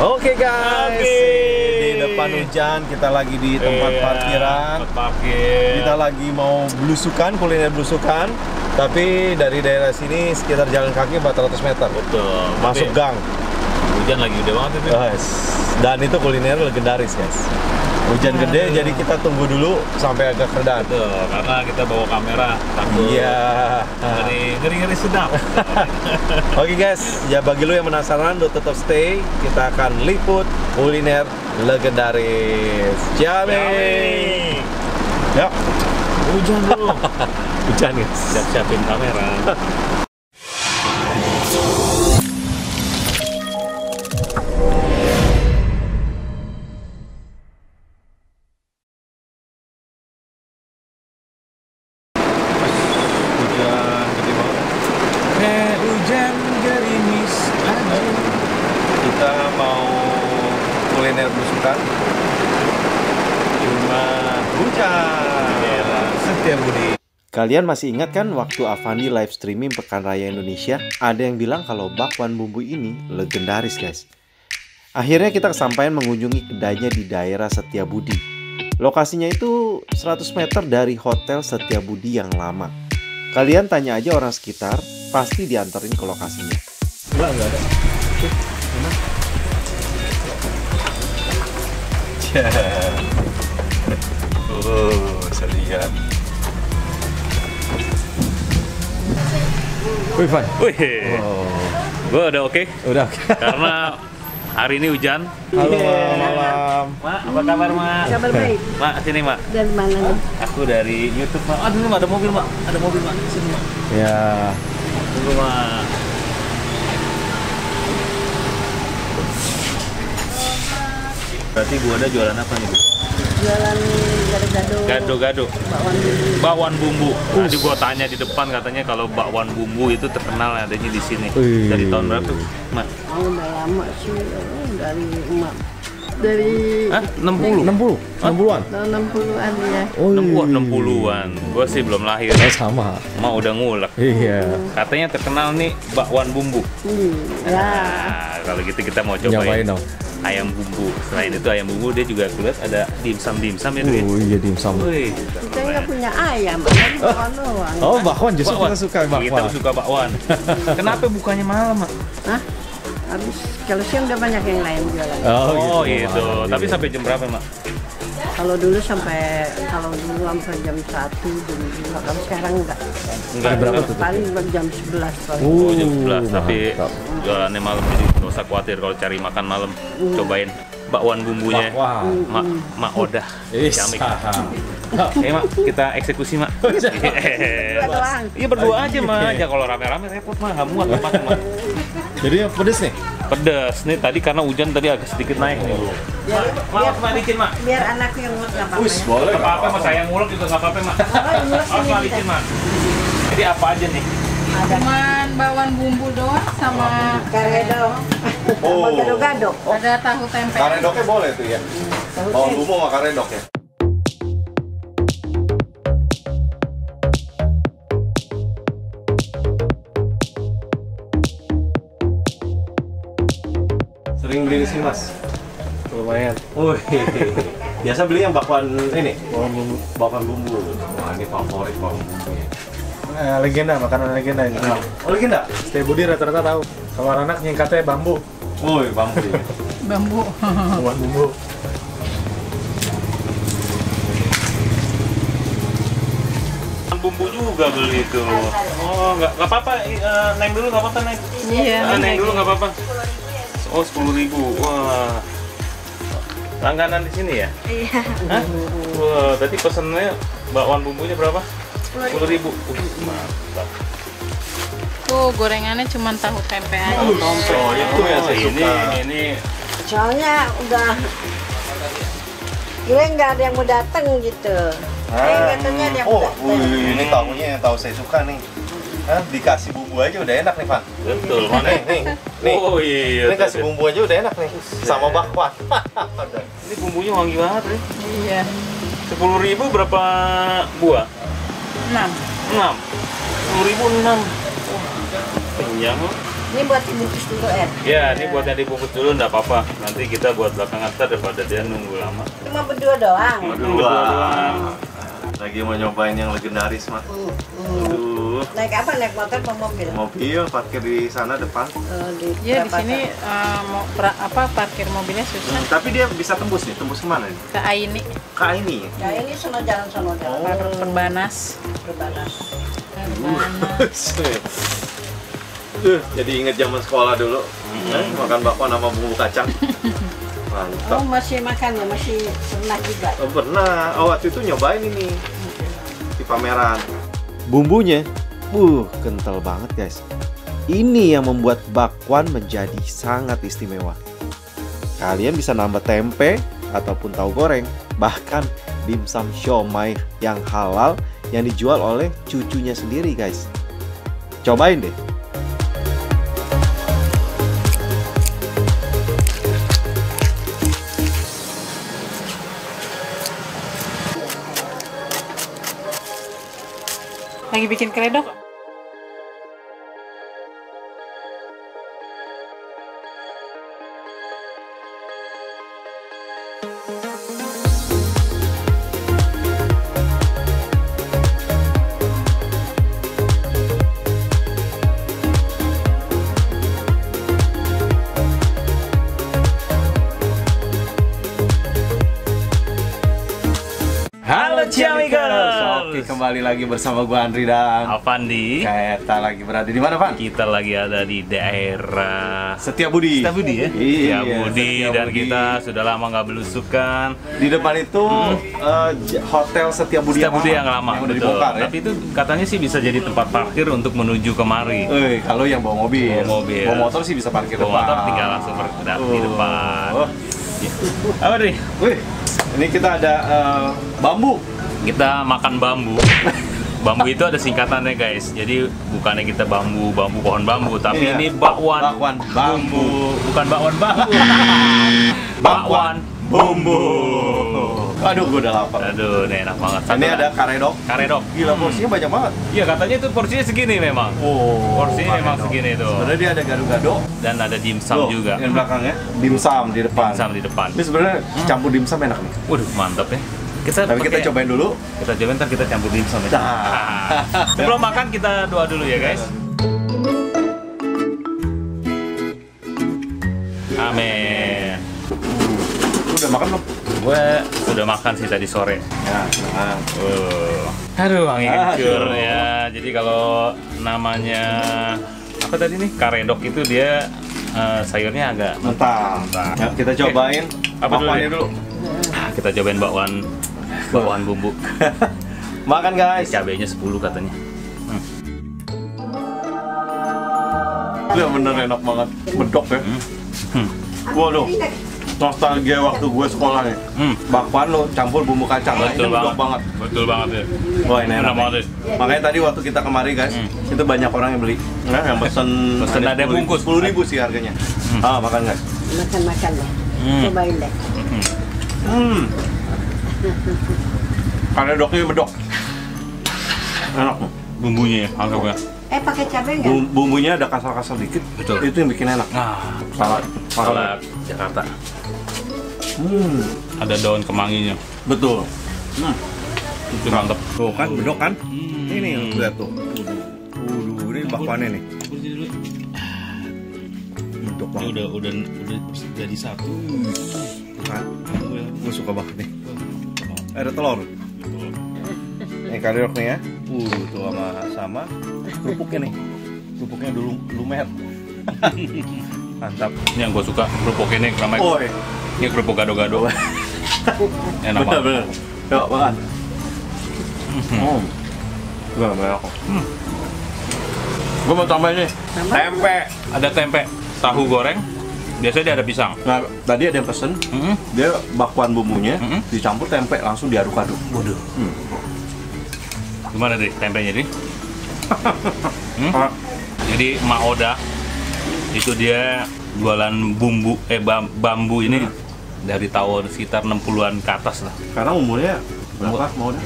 Oke guys, Oke. di depan hujan kita lagi di tempat Iya, parkiran. parkir. Kita lagi mau belusukan, kuliner belusukan. Tapi dari daerah sini sekitar jalan kaki 400 meter. betul. Masuk Tapi gang. Hujan lagi gede banget itu. Guys. Dan itu kuliner legendaris guys. Hujan gede jadi kita tunggu dulu sampai agak reda. Betul, karena kita bawa kamera takut Iya. ngeri ngeri ngeri sedap. Oke guys, ya bagi lo yang penasaran, lo tetap stay. Kita akan liput kuliner legendaris. Ciame. Ya, Hujan dulu. hujan guys. Siap siapin kamera. kuliner belusukan. Cuma hujan. Setia Budi. Kalian masih ingat kan waktu Avandi live streaming Pekan Raya Indonesia? Ada yang bilang kalau bakwan bumbu ini legendaris guys. Akhirnya kita kesampaian mengunjungi kedainya di daerah Setiabudi. Lokasinya itu 100 meter dari Hotel Setiabudi yang lama. Kalian tanya aja orang sekitar, pasti diantarin ke lokasinya. Enggak, enggak ada. Oh, saya lihat. Wih, Van. Wih, Oh, gua udah oke udah oke. karena hari ini hujan. Halo, Iya. malam. Mak, apa kabar, Mak? Kabar baik. Mak, sini, Mak. Dari mana nih? Aku dari YouTube, Mak. Aduh, Mak, ada mobil, Mak. Ada mobil, Mak. Sini, Mak. Ya, Tunggu, Mak. Berarti gua ada jualan apa nih, Bu? Jualan gado-gado. Gado-gado. Bakwan bumbu. Bakwan bumbu. Tadi gua tanya di depan katanya kalau bakwan bumbu itu terkenal adanya di sini. Wih. Dari tahun berapa, Mak? Oh, udah lama sih. Oh, dari emak. Dari Hah? 60? 60, 60-an. tahun 60-an ya. Oh, 60 60-an. Gua sih belum lahir. Eh, sama. Mau udah ngulek. Iya. Katanya terkenal nih bakwan bumbu. Hmm, ya. Nah, kalau gitu kita mau Nyobain cobain dong. Ayam bumbu. Selain itu ayam bumbu dia juga kulihat ada dimsum-dimsum ya, Dwi. Oh, iya dimsum. Wih, Kita nggak punya ayam, bakwan doang. Oh, bakwan justru bakwan. kita suka Kita bakwan. suka bakwan. Kenapa bukannya malam, Mak? Hah? Habis kalau siang udah banyak yang lain jualan. Oh, gitu. gitu. Wah, Tapi iya. sampai jam berapa, Mak? Kalau dulu sampai kalau dulu sampai jam 1, jam 2. Kalau sekarang enggak. Enggak berapa tuh? Paling jam 11 paling. Oh, jam 11. Uh, Tapi jualannya malam jadi nggak usah khawatir kalau cari makan malam. Cobain bakwan bumbunya. Bakwan. Mak, Mak Odah. Ciamik. Eh, Mak, kita eksekusi, Mak. Berdua doang. Iya berdua aja, Mak. Ya kalau rame-rame repot, Mak. Nggak muat tempat, Mak. Jadi pedes nih. Pedes. Nih tadi karena hujan tadi agak sedikit naik nih. Biar, Maaf, Mak, licin, Mak. biar anak yang ngurus nggak apa-apa. ya. boleh. Nggak apa-apa, Mak. Saya ngulek juga nggak apa-apa, Mak. Maaf, Mak, licin, Mak. Jadi apa aja nih? Ada Cuman bakwan bumbu doang sama karedo, Oh. sama gado-gado. ada tahu tempe. Karedoknya boleh tuh ya. Bawang bumbu sama karedok ya. Sering beli di sini mas? Lumayan. Wih, biasa beli yang bakwan ini, bakwan bumbu. Bakwan bumbu. Wah ini favorit bakwan bumbunya. Eh, legenda, makanan legenda ini. Oh legenda? Stay Budi rata-rata tahu. Kalau anak nyingkatnya bambu, Woi bambu ya. Bambu. buat bumbu. Bumbu juga beli itu. Oh, nggak nggak apa-apa. Eh, Neng dulu nggak apa-apa, Neng. Iya. Ah, Neng dulu nggak apa-apa. Oh, sepuluh ribu. Wah. Langganan di sini ya? Iya. Hah? Wah, tadi pesennya bakwan bumbunya berapa? Sepuluh ribu. Uh, mantap. Tuh gorengannya cuma tahu tempe aja. Oh, itu ya saya ini suka. ini Soalnya udah kira nggak ada yang mau datang gitu. Eh katanya ada yang mau oh, datang. wih, ini tahunya yang tahu saya suka nih. Hah, dikasih bumbu aja udah enak nih, Pak. betul mana? Nih, nih, nih. Oh iya. Ini kasih bumbu aja udah enak nih. Sama bakwan. Ini bumbunya wangi banget ya. Iya. Sepuluh ribu berapa buah? Enam. Enam. Sepuluh ribu enam. Kenyang. Ini buat dibungkus dulu. Ya, ini buat yang dibungkus dulu nggak apa-apa. Nanti kita buat belakangan ntar daripada dia nunggu lama. Cuma berdua doang. Berdua doang. Lagi mau nyobain yang legendaris, Mak. Hmm, hmm. Aduh. Naik apa? Naik motor atau mobil? Mobil parkir di sana depan. Eh, di Ya di sini eh, mau pra- apa parkir mobilnya susah. Hmm, tapi dia bisa tembus nih, tembus ke mana nih? Ke Aini, Ke ini. Ya ini sono jalan sono jalan. per Perbanas. Berbalas. Perbanas. Uh, jadi inget zaman sekolah dulu. Eh, makan bakwan sama bumbu kacang. Mantap. Oh masih makan ya? Masih pernah juga? Oh, pernah. Oh, waktu itu nyobain ini di pameran. Bumbunya, uh, kental banget guys. Ini yang membuat bakwan menjadi sangat istimewa. Kalian bisa nambah tempe ataupun tahu goreng, bahkan dimsum siomay yang halal yang dijual oleh cucunya sendiri guys. Cobain deh. Lagi bikin kredok. Ciamikers. Oke, kembali lagi bersama gua Andri dan Avandi. kita lagi berada di mana, Pan? Kita lagi ada di daerah Setia Budi. Setia Budi ya? Iya, Setia Budi Setia dan Budi. kita sudah lama nggak belusukan. Di depan itu eh, j- hotel Setia Budi, Setia Budi yang lama, yang udah betul. dibongkar ya. Tapi itu katanya sih bisa jadi tempat parkir untuk menuju kemari. Eh, kalau yang bawa mobil, Bawa mobil. bawa motor sih bisa parkir Bawa depan. motor tinggal langsung bergerak di depan. Oh. Apa nih? Wih, ini kita ada eh, bambu. Kita makan bambu. Bambu itu ada singkatannya guys. Jadi bukannya kita bambu, bambu pohon bambu, tapi Iya. ini bakwan. Bakwan bambu. Bukan bakwan bambu. bakwan bumbu. Aduh, gue udah lapar. Aduh, ini enak banget. Satu Ini ada karedok. karedok. Gila, porsinya banyak banget. Iya, katanya itu porsinya segini memang. Oh, Porsinya memang segini tuh. Sebenarnya dia ada gado-gado. Dan ada dimsum Tuh, juga. Yang belakangnya dimsum di depan. Dimsum di depan. Ini sebenarnya campur dimsum enak nih. Waduh, mantap ya. Kita Tapi kita cobain dulu. Kita cobain ntar kita campur dimsum ya. Nah. Sebelum makan kita doa dulu ya guys. Amin. Udah makan belum? Gue sudah makan sih tadi sore. Ya, nah. Uh. Aduh, wangi Aduh. kencur ya. Jadi kalau namanya apa tadi nih karedok itu dia eh, sayurnya agak Mentah. Mentah. Ya, kita cobain Apa dulu dulu. Ah, kita cobain bakwan bakwan bumbu. Makan guys. Cabenya 10 katanya. Itu bener enak banget. Bedok ya. Hmm. Waduh. Nostalgia waktu gue sekolah nih. Hmm. Bakwan lo campur bumbu kacang. Betul ini bedok banget. banget. Betul banget ya. Wah ini enak. Enak banget. nih. Makanya tadi waktu kita kemari guys, Hmm. itu banyak orang yang beli. Nah, yang pesen Pesen ada bungkus. Sepuluh ribu sih harganya. Hmm. Ah makan guys. Makan-makan ya. Hmm. Cobain deh. Hmm. Hmm. Karedoknya bedok. Enak. Bumbunya ya, anggapnya. Eh pakai cabai nggak? Bum- Bumbunya ada kasar-kasar dikit. Betul. Itu yang bikin enak. Nah, Salad. salad Jakarta. Hmm. Ada daun kemanginya. Betul. Hmm. Itu mantep. Tuh kan bedok kan? Hmm. Ini lihat tuh. Waduh, ini bakwannya nih. Bedok Ini banget udah udah udah jadi satu. kan. Gue suka banget nih. Ada telur. Ini karedok nih ya. Uh, tuh sama sama kerupuknya nih. Kerupuknya dulu lumer. Mantap. Ini yang gue suka kerupuk ini namanya. Oi. Ini kerupuk gado-gado. Enak Bener banget. bener. Yuk makan. Hmm. Gak banyak. Hmm. Gue mau tambahin nih. Tempe. Ada tempe, tahu goreng. Biasanya dia ada pisang. Nah, tadi ada yang pesen, Hmm. dia bakwan bumbunya Mm-mm. dicampur tempe langsung diaduk-aduk. Waduh. Hmm. Gimana deh tempenya nih? Hmm? Ah, Jadi Mak Oda itu dia jualan bumbu eh bam- bambu ini dari tahun sekitar 60-an ke atas lah. Karena umurnya berapa mau dah?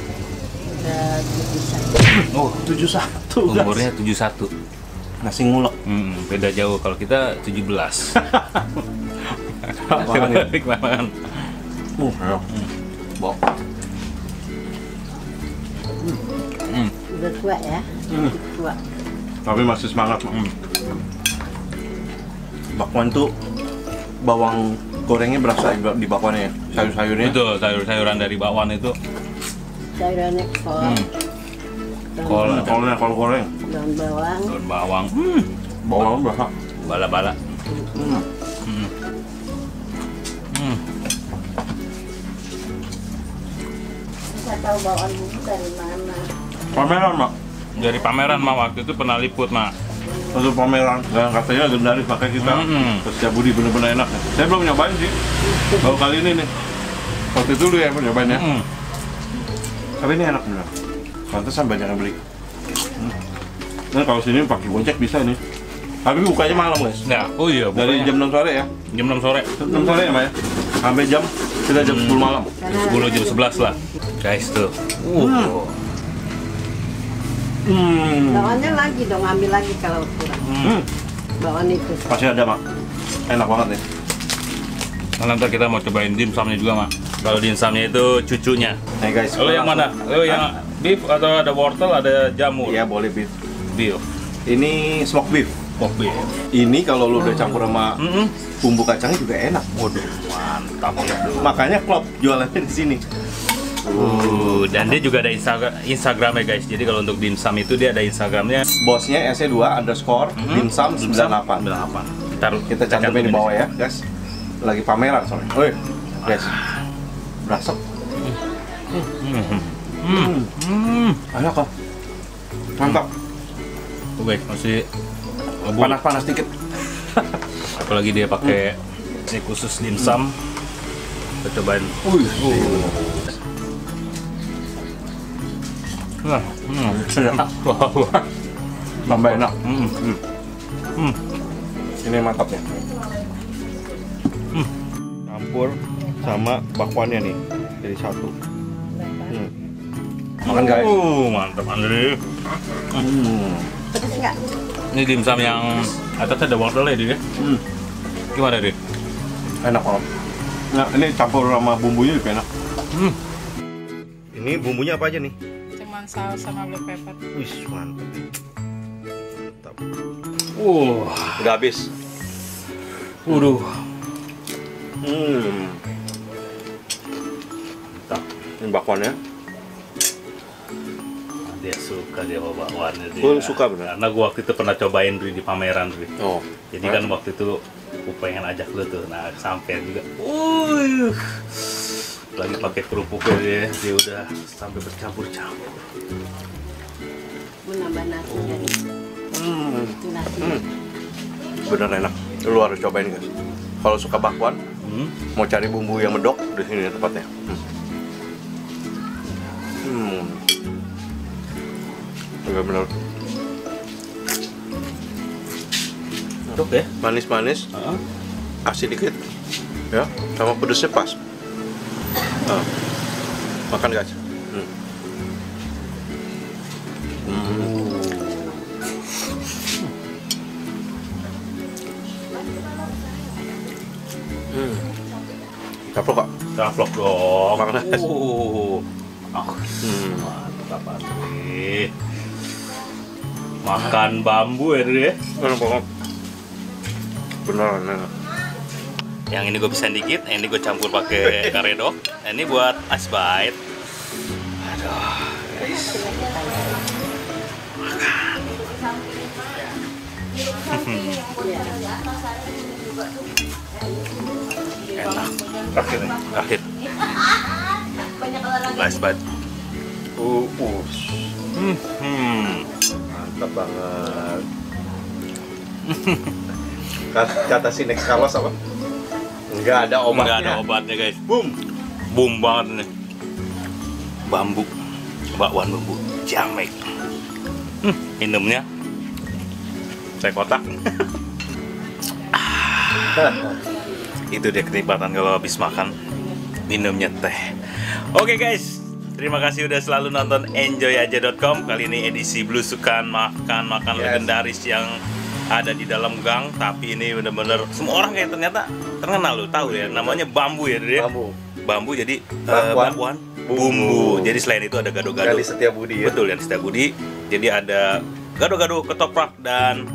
Oh, Tujuh satu. umurnya 71. Nasi ngulek. Hmm, beda jauh kalau kita 17. Makanya. Balik banget. Uh, enak. Bok. Udah tua ya. Hmm. Tua. Tapi masih semangat, Mak. Hmm. Bakwan tuh bawang gorengnya berasa di- bakwannya ya. Sayur-sayurnya. Itu sayur-sayuran dari bakwan itu Cairannya kol. Hmm. daun- kol Kolnya kol goreng. Daun bawang. daun bawang. Hmm. Bawang berasa. Bala-bala. Hmm. Hmm. Hmm. Saya tahu bawang bumbu dari mana. Pameran, Mak. Dari pameran mah waktu itu pernah liput mah. Untuk pameran. Dan katanya legendaris pakai kita. Mm-mm. Terus ya Budi bener-bener enak. Saya belum nyobain sih. Baru kali ini nih. Waktu itu lu yang nyobain ya. Hmm. Tapi ini enak bener. Pantesan banyak yang beli. Hmm. Nah kalau sini pakai gojek bisa nih. Tapi bukanya malam guys. Ya, oh iya, Dari bukannya jam 6 sore ya. jam 6 sore. 6 sore ya Maya? Sampai jam kita jam 10 malam. 10 jam 11 lah. Guys tuh. Uh. Hmm. Bawangnya lagi dong, ambil lagi kalau kurang. Hmm. Bawang itu. Pasti ada mak. Enak banget nih. Nah, nanti kita mau cobain dimsumnya juga, Mak. Kalau dimsumnya itu cucunya. Nih guys. Lo yang mana? Lo yang beef atau ada wortel, ada jamur? Iya boleh beef. Beef. Ini smoke beef. Oh, beef. Ini kalau lu udah campur sama Mm-mm. bumbu kacangnya juga enak. Waduh, mantap ya. Makanya klop jualannya di sini. Uh, dan dia juga ada Instagram Instagramnya guys. Jadi kalau untuk dimsum itu dia ada Instagramnya Bosnya SE2 underscore Mhm. dimsum 98. 98. Ntar Kita cantumin di bawah ya guys. Lagi pameran soalnya. Woi guys. Berasap. Hmm. Hmm. Enak kok. Mantap. Tuh guys, masih. Panas-panas dikit. Apalagi dia pakai ini khusus dimsum. Kita cobain. Tambah enak. Hmm. Hmm. Hmm. Ini mantapnya. Hmm. Campur sama bakwannya nih. Jadi satu. Hmm. Makan guys. Uh, mantap Andre. Hmm. Pedes nggak? Ini dimsum yang atasnya ada wortel ya, dia. Hmm. Gimana, Dik? Enak banget. Nah, ini campur sama bumbunya juga enak. Hmm. Ini bumbunya apa aja nih? Cuman saus sama black pepper. Wih, mantap. Mantap. Uh, Udah habis. waduh. Hmm. Mantap. Ini bakwannya. Dia suka dia bawa bakwannya dia. Gua suka bener. Karena gua waktu itu pernah cobain di pameran. Oh. Jadi kan waktu itu aku pengen ajak lu tuh, nah sampai juga. Uh, lagi pakai kerupuknya dia, dia udah sampai bercampur-campur. Menambah nasi dari Hmm. itu nasi. Hmm. Bener enak. Lu harus cobain guys. Kalau suka bakwan, Hmm. mau cari bumbu yang medok di sini tempatnya. Hmm. Hmm. Bener-bener Medok ya? manis-manis, Heeh. asin dikit, ya, sama pedesnya pas. Nah, makan guys. Hmm. Hmm. Hmm. Gaplok dong. Makan. Uh. Ah, Hmm. mantap Andre. Makan bambu ya Dri ya? Enak banget. Beneran enak. Yang ini gue bisa dikit, yang ini gue campur pakai karedok. Nah, ini buat ice bite. Aduh, guys. Enak. Terakhir nih, terakhir. Ice bite. Uh, uh. Hmm. hmm. Mantap banget. kata, kata si Next Carlos apa? Enggak ada obatnya. Nggak ada obatnya guys. Boom. Boom banget nih. Bambu. Bakwan bambu. Jamek. Hmm, minumnya. Saya kotak. Itu dia kenikmatan kalau habis makan minumnya teh. Oke guys, Terima kasih udah selalu nonton enjoyaja.com. Kali ini edisi blusukan makan-makan Yes. legendaris yang ada di dalam gang. Tapi ini bener-bener semua orang kayak ternyata terkenal lo tahu ya. Namanya bambu ya, dia. Bambu. Bambu jadi eh, Bakwan. bakwan, Bumbu. bumbu. Jadi selain itu ada gado-gado. Gali Setiabudi ya. Betul yang Setiabudi. Jadi ada gado-gado ketoprak dan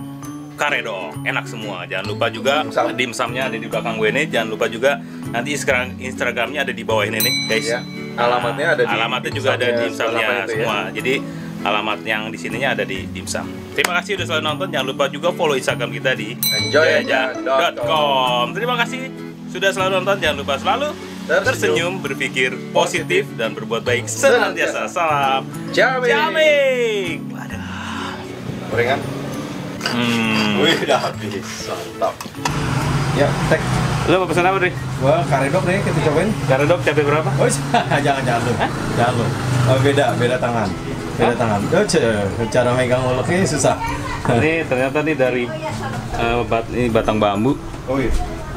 karedok. Enak semua. Jangan lupa juga Dimsum. dimsumnya ada di belakang gue ini. Jangan lupa juga nanti Instagram Instagramnya ada di bawah ini nih, guys. Ya. Alamatnya ada di Alamatnya juga ada di dimsumnya ya. semua. Jadi alamat yang di sininya ada di dimsum. Terima kasih udah selalu nonton. Jangan lupa juga follow Instagram kita di enjoyaja.com. Terima kasih sudah selalu nonton. Jangan lupa selalu Tersenyum. tersenyum, berpikir positif dan berbuat baik senantiasa. Salam Jamin. Jaming. Waduh. Gorengan. Hmm. Wih, udah habis. Mantap. Ya, tek. Lo mau pesan apa, Dri? Gua karedok deh kita cobain. Karedok cabai berapa? Oh, jangan jangan lu. Jangan lu. Oh, beda, beda tangan. Beda tangan. Ce- cara megang uleknya susah. Ini ternyata nih dari eh, bat, ini batang bambu. Oh iya.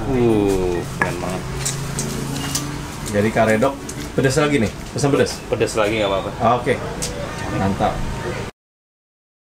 Uh, keren banget. Jadi karedok pedas lagi nih. Pesan pedas. Pedas lagi nggak apa-apa. Ah, Oke. Mantap.